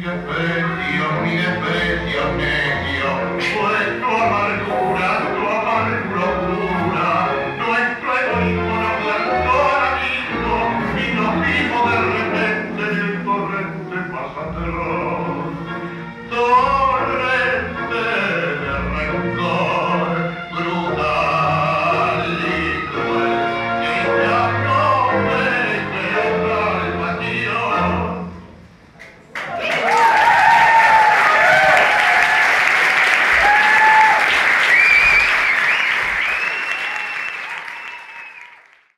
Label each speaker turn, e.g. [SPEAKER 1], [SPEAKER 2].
[SPEAKER 1] Dio, per Dio, mille per Dio, ne Dio,